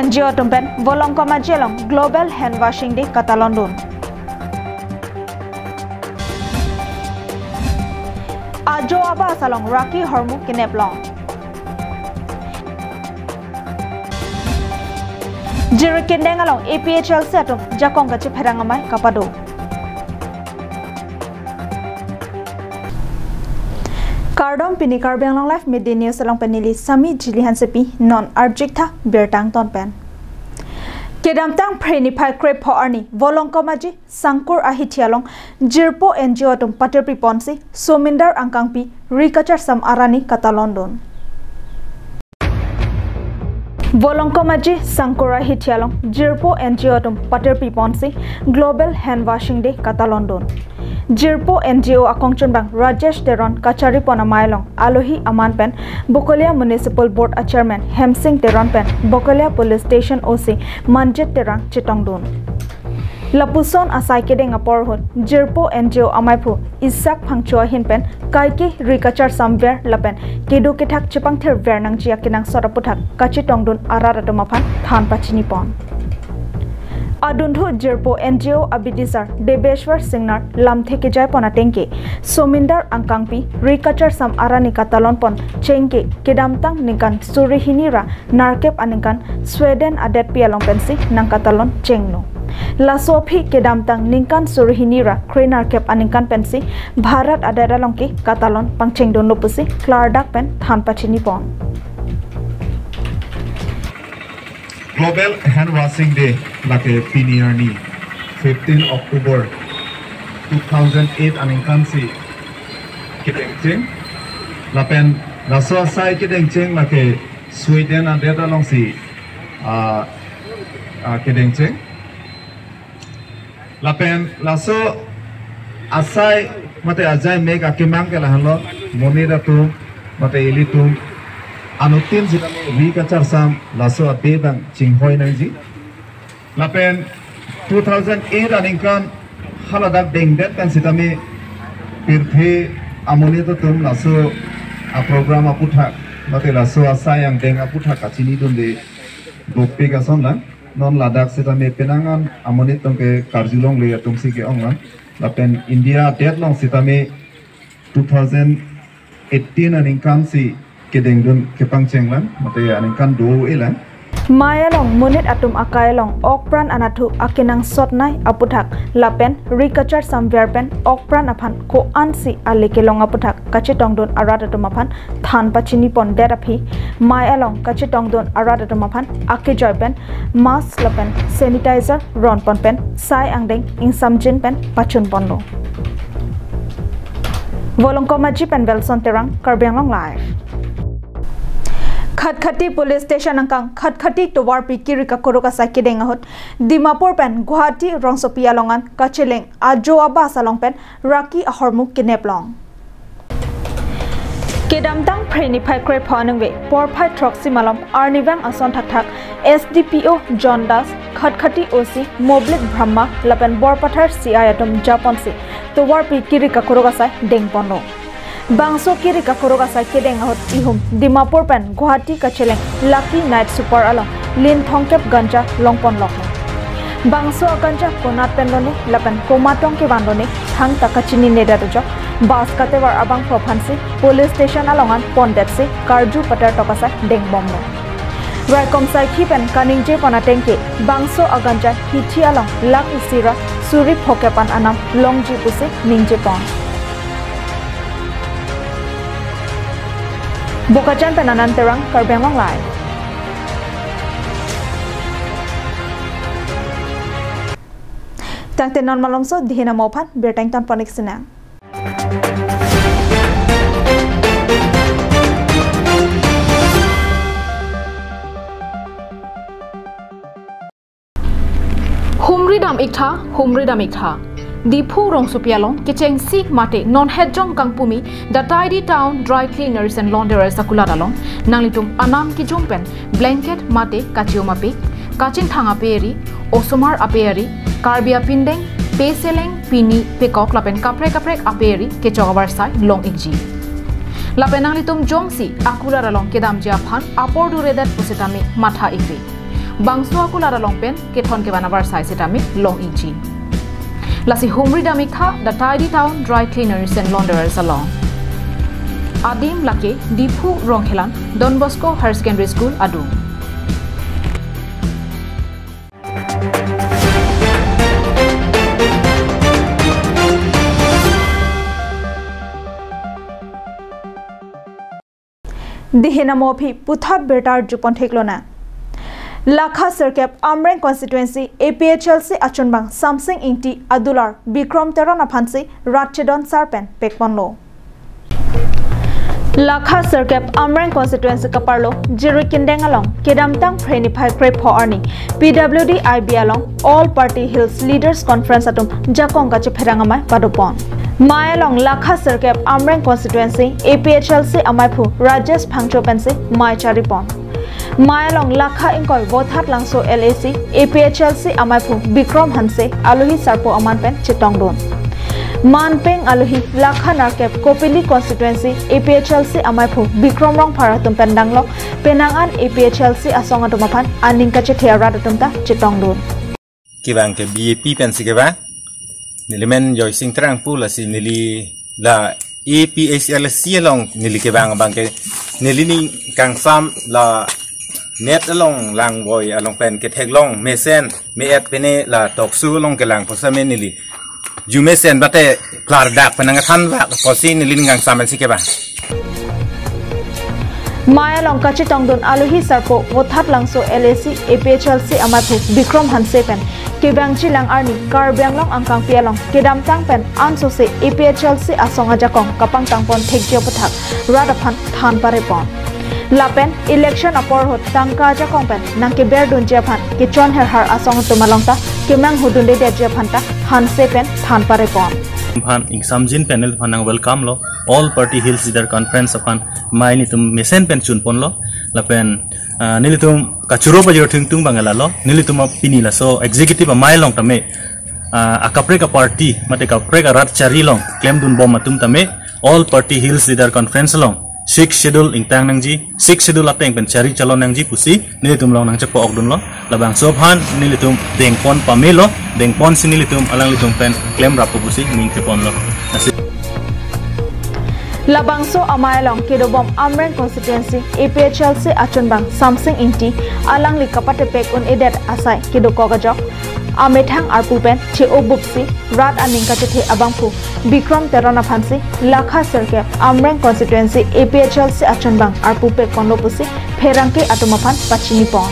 N G অ' টুম্পেন বলং কমাজিয়েলং গ্ল'বেল হেণ্ডৱাশ্বিং ডে কাটালণ্ডন আজ আবা আচালং ৰাকি হৰ্মু কিনেপ লং জিৰ কিন্দেঙালং A P H L C আটোম জাকং গাছি ফেৰাঙামাই কাপাডৌ Kardom pini karbeng long life mid news along penili sami jilihan sepi non arjik tha bertang ton pen. Kedam tang preni pai krep ho arni volong komaji sangkur ahitialong jirpo NGO tum pater priponsi somindar angkangpi rikachar sam arani kata London. Volong komaji sangkura hitialong jirpo NGO tum pater priponsi global hand washing day kata London. জিৰপো N G O আকংচন ৰাজেশ তেৰণ কাছাৰী পনা মাইলং আলহী আমান PAN Bokolia municipal board chairman Hemsing Teron PAN Bokolia police station O' C Manjit Terang চিটংডুন লাপুচন আছাই কেডেং আপৰ হ'ল জিৰপো এন জি অ' আমাইফু ইছাক ফাংচুৱা হিন পেন কাইকি ৰিকাচাৰ চামবেৰ লাপেন কেডু কেথাক চিপাং থেৰ বেৰ নাং জিয়া কিনাং চৰাপুথাক কাচি টংডুন আৰা ৰাটমাফান পন আদুন্ধু জিৰপো এন জি অ' আবিদিছাৰ দেৱেশ্বৰ সিংনাৰ লাম থেকে যায় পনা টেংকে। সোমিন্দাৰ আংকাংপি ৰিকাচাৰ চাম আৰানি কাতালন পন চেংকে কেদামতাং নিকান চুৰিহিনীৰা নাৰকেপ আনিকান ছুৱেডেন আডেট পিয়ালং পেঞ্চি নাং কাতালন চেংনো। লাছফি কেদামতাং নিংকান চুৰিহিনীৰা ক্ৰেনাৰ কেপ আনিকান পেঞ্চি Bharat Global Hand Washing Day lake pinier ni 15 October 2008 aning kansi kideng ching lapen laso sai kideng ching lake Sweden and data long si a a kideng ching lapen laso asai mate ajai meg akimang ke lahalo monira tu mate ili tu anutin si kami wika Charsam laso apedang Chinghoy Nangji lapen 2008 aningkan haladak dengdet kan sitami pirthi amonito tum laso a program aputha late laso a sayang deng aputha kachini dunde bopi gason lang non ladak sitami pinangan amoni ke karjulong liya tum si ke onglan lapen India deadlong eighteen 2018 aningkan si kedeng dun kepang cheng lan mate aning kan do elan মায়ালং মুনিত আতুম আকায়লং অকপ্রাণ আনাথু আকিনাং সৎনাই আপুথাক লাপেন রিকাচার সামভিয়ারপেন অকপ্রাণ আফান কো আনসি আলিকে লং আপুথাক কাছে টংদন আরাত আতুম আফান থান পাচিনি পন দেরাফি মায়ালং কাছে টংদন আরাত আতুম আফান আকে জয়পেন মাস্ক লাপেন স্যানিটাইজার রনপন পেন সাই আংডেং ইংসামজিন পেন পাচুন পন্ন Volongkoma Jeep and Velson Terang, Karbianglong Live. Khatkhati police station अंकां खटखटी टोवार पिकिरि का कोरोका साइके देंग हत दिमापुर पेन गुवाहाटी रंगसोपिया लंगान कचेलेंग आजो आबा सालों पेन राकी अहरमुक किनेपलंग केदामतां फ्रेनिफाइ क्रे फानंगे परफाइ ट्रक्सि मालम आर्निवां आसन थाक थाक एसडीपीओ जॉन दास खटखटी ओसी मोब्लिक ब्रह्मा लपेन बरपथार सीआईएटम जापनसि टोवार पिकिरि का कोरोका साइ देंगपनो bangso kedeng hot ihum dimapur pen guwahati ka cheleng lucky night super along lin thongkep ganja longpon lokno bangso ganja konat pen lone lapen komatong ke bandone thang takachini neda dojo bas kate war abang prophansi police station alongan pondet se karju patar tokasa deng bomno Welcome sai khipen kaning je panatengke bangso aganja hichi along lak isira suri phokepan anam longji Bukacan Tenanan Terang Kerbangang Live. Tang tenan malomso dihina mopan bertang tan panik senang. হুমরি দাম ইকঠা হুমরি দাম ইকঠা দীপু রং সুপিয়ালং কিচেং সিক মাটে নন হেজং কংপুমি the tidy town dry cleaners and launderers Akula দালং নাংলিটুম আনাম কিজুম পেন ব্ল্যাঙ্কেট মাটে কাচিও মাপি কাচিন থাং আপেয়ারি অসমার আপেয়ারি কার্বি আপিন্ডেং পে সেলেং পিনি পেকক লাপেন কাপড়ে কাপড়ে আপেয়ারি কেচকাবার সাই লং ইজি লাপে নাংলিতুম জংসি আকুলা দালং কেদাম জি আফান আপর দুরে দেন পুসেতামি মাথা ইফে বাংসু আকুলা দালং পেন কেথন কেবানাবার সাই সেটামি লং ইজি lasi humri damik the tidy town dry cleaners and launderers along adim lake dipu ronghelan don bosco higher secondary school adu দিহিনামভি পুথত বেটাৰ জোপন ঠিকলনা লাখা চাৰ্কেপ আমৰেং constituency A P H L C আচনবাং চামচিং ইংটি আদুলাৰ বিক্ৰম তেৰ নাফান্সি ৰাটছেডন চাৰপেন পেকপনলো লাখা চাৰ্কেপ আমৰেং কনষ্টিটুৱেঞ্চি কাপাৰলো জিৰই কিন্দেং আলং কেদামটাং ফ্ৰেনিফাই ক্ৰেপ ফৰ্নি P W D I B Along all party hills leaders conference আটুম জাকং গাচি ফেৰাঙামাই বাদুপন Mayalong Maya long lakha engkau vote hat LAC, APHLC amai pun Bikram Hanse, aluhi sarpo aman pen cetong don. Man aluhi lakha narkep kopili konstituensi, APHLC amai pun Bikram rong paratum pen dang penangan APHLC asong adum apan, aning kaca tiara ta cetong don. Kira BAP pen si kebaan, terang pula si nili APHLC long nili kebaan ngabang ke, nili kang sam la เน็ตลงลังวอยลงเป็นเกเทกลงเมเซนเมเอฟเป็นลาตกสู้ลงกลังพอสเมนิลียูเมเซนบัตเตคลาร์ดักพนังทันว่าพอซีนิลินกังสามันสิเกบ้างมาลองกัจจิตองดนอาลุฮิสารโปวทัดลังโซเอเลซีเอพีเอชอลซีอามาทุบิครมฮันเซเป็นเกบังชิลังอาร์นิการเบียงลองอังกังเปียลองเกดัมตังเป็นอันโซเซเอพีเอชอลซีอาสองอาจักองกับปังตังปอนเทกเจียวปะทักราดพันทานปาริปอน लापेन election अपरहत तंका जा कंपन नंके बेर दुन जेफान kitchen हर हर असंग तुमलंगता किमंग हुदुन दे जेफानता हानसे pen थान पारे कोन फान एग्ज़ाम जिन पैनल फनंग वेलकम लो all party hills leaders conference अपन माइनी तुम मेसेन पेन चुन पोन लो लापेन नीले तुम कचुरो बजे ठिंग तुम बंगला लो नीले तुम पिनी ला सो एग्जीक्यूटिव माइ लॉन्ग टमे अकप्रे का पार्टी मते कप्रे का रात चरी लॉन्ग क्लेम दुन बम तुम तमे all party hills leaders conference long six schedule ingtang nang ji. Six schedule ateng pen chari chalon nang ji pusi. Nili tum long nang chak po okdun lo. Labang so phan nili tum deng pon pamelo deng pon sinili tum alang litum pen claim rapu pusi ning ke pon lo. Labangso Amayalong Kidobom Amren constituency APHLC Achunbang Samsung Inti. Alang Likapate Pek un Edet Asai Kidokogajok amethang arpupen che obupsi rat aningka chethe abangphu bikram terana phansi lakha serke amrang constituency aphl se achanbang arpupe konlopusi pherangke atomaphan pachini pon.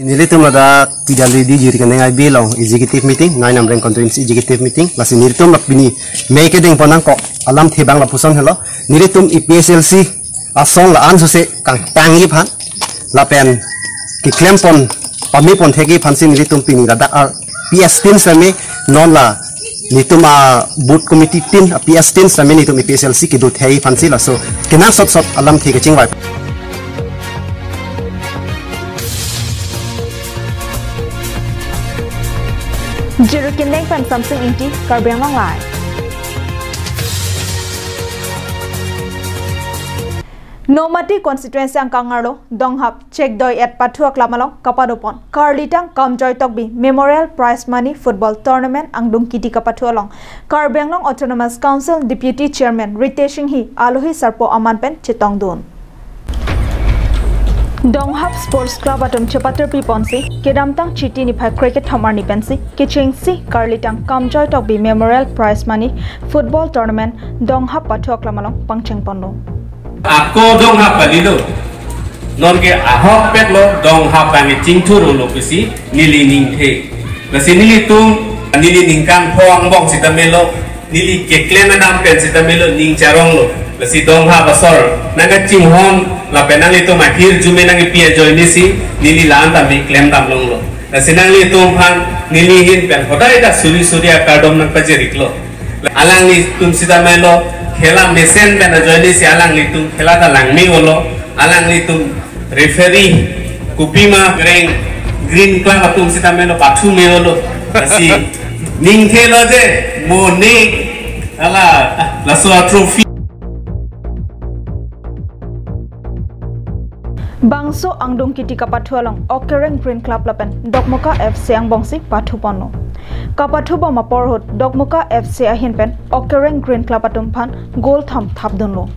Inili tu mada ah, kidali di jiri kene ngai bilang executive meeting ngai nam reng executive meeting. Lasi niri tu mak bini meke deng ponang kok alam thebang la pusan hello. Niri tu IPSLC asong la an sose kang tangi phan Lapen, ki klem pon और पंथे की फंसी मिली तुम पीनी रदा और P S team समय नॉन ला नितुम booth committee team P S team समय नितुम पी एस एल सी की दूध है फंसी ला सो किना सब सब अलम थी चिंग वाई Juru Kineng from Samsung Inti, Karbiang Lai. নমাটি কনষ্টিটুৱেঞ্চি আংকাঙাৰ দংহাপ চেক দৈ এট পাঠুৱাক লামালং কাপাদোপন কাৰ্লিটাং Kamjoy Tokbi memorial prize money football tournament আংডুং কিটি কাপাঠুৱালং Karbi Anglong autonomous council deputy chairman ৰিতে সিংহি আলহী চাৰ্পো আমানপেন চিতং দোন দংহাপ স্পৰ্টছ ক্লাব আটম চেপাতৰ পিপঞ্চি কেদামটাং চিটি নিফাই ক্ৰিকেট থমাৰ নিপেঞ্চি কিচিংচি কাৰ্লিটাং Kamjoy Tokbi memorial prize money football tournament দংহাপ পাঠুৱাক লামালং পাংচেং পন্নু ako dong palido non ke ahok pet lo dong hap kami cingtu lo pesi nili ning the lasi nili tung nili ning kan phoang bong sita melo nili ke klena nam pen sita melo ning charong lo. Lasi dong hap asor. Naga cing hon la penang itu mahir jume nang pia join nisi nili lan tam bi klem tam long lo. Lasi nang li tung phan nili hin pen. Hodai da suri suri akadom nang pajerik lo. Alang ni tum sita melo খেলা মেসেন বেনা জয়নি সি আলাং লিতুম খেলা তা লাংমি হলো Alang লিতুম referee কুপিমা গ্রেং green club আতুম সিতা menu পাথু মে হলো সি Ning খেলো যে মো নে আলা Lasso trophy Kiti kapathu along Okereng Green Club lapen Dokmoka FC ang bongsi pathu pono. Kapathu ba mapor hot Dokmoka FC ahin pen Okereng Green Club atum phan gol tham thap dunlo.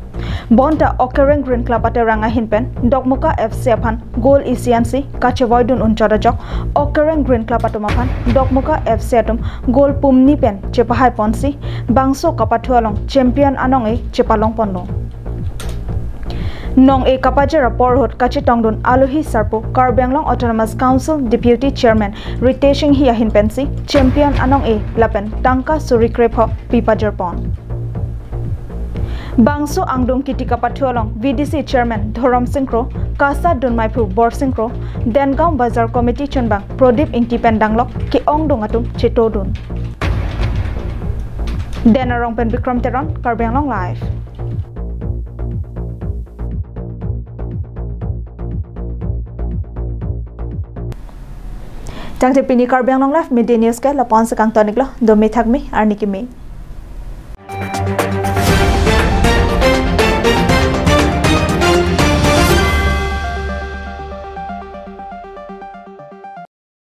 Bonta Okereng Green Club ate ranga hin pen Dokmoka FC aphan gol isiansi kachevoidun unchara jok Okereng Green Club atum aphan Dokmoka FC atum gol pumni pen chepahai ponsi Bangso kapathu along champion anong e chepalong pono. Nong e kapajara porhot kachi tongdun aluhi sarpo Karbianglong Autonomous Council Deputy Chairman Riteshing hi ahin pensi champion anong e lapen tangka surikrepo pipajar pon. Bangso angdung kiti kapatualong VDC Chairman Dhoram Singkro Kasa Dunmaipu Bor Singkro Dengaum Bazar Committee Chunbang Prodip Ingki Pendanglok ki ongdung atum chitodun. Denarong pen Bikram Teron Karbianglong Live. Jang te pini kar biang long life media news ke lapon sekang tonik lo do me